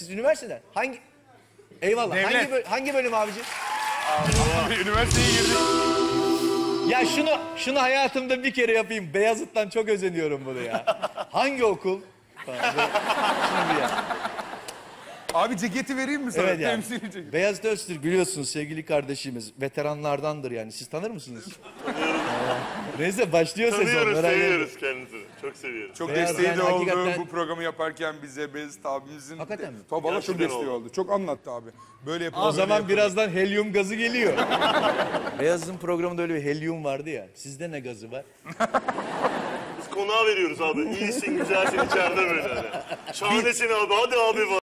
Siz üniversiteden hangi Eyvallah. Devlet. Hangi böl- hangi bölüm abicim? Üniversiteye girdik. Ya şunu şunu hayatımda bir kere yapayım. Beyazıt'tan çok özeniyorum bunu ya. Hangi okul? Falan böyle. Şimdi ya. Abi ceketi vereyim mi sana? Evet yani. Temsili ceket. Beyazıt Öztürk biliyorsunuz sevgili kardeşimiz. Veteranlardandır yani. Siz tanır mısınız? Neyse başlıyor sezon. Tanıyoruz, merak etmeyin. seviyoruz kendisini. Çok seviyoruz. Çok Beyaz desteği yani de oldu hakikaten- bu programı yaparken bize Beyazıt abimizin. Hakikaten mi? Tabii valla çok Gerçekten desteği oldu. oldu. Çok anlattı abi. Böyle yapalım. O zaman birazdan helyum gazı geliyor. Beyazıt'ın programında öyle bir helyum vardı ya. Sizde ne gazı var? Biz konağa veriyoruz abi. İyisin, güzelsin içeride böyle. Hani. Şahanesin abi. Hadi abi var.